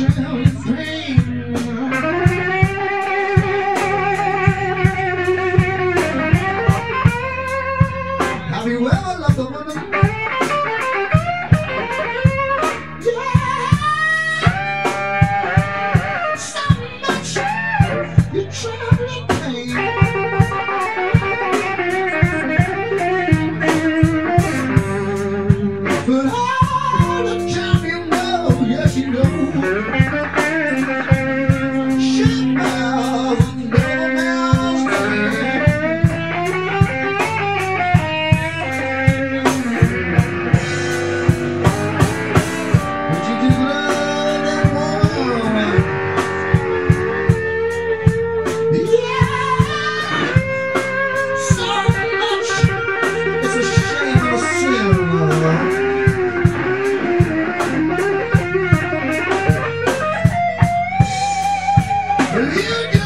Shut up. Believe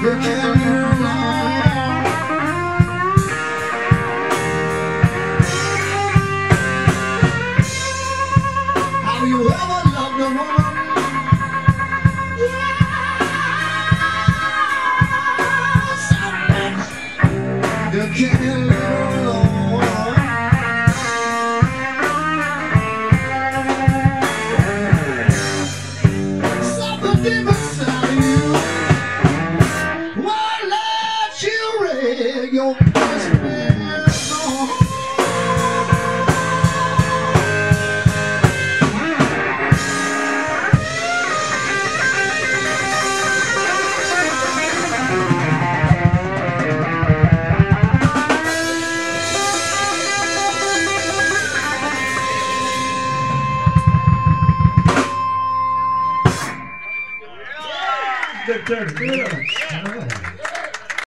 Yeah. Your best right.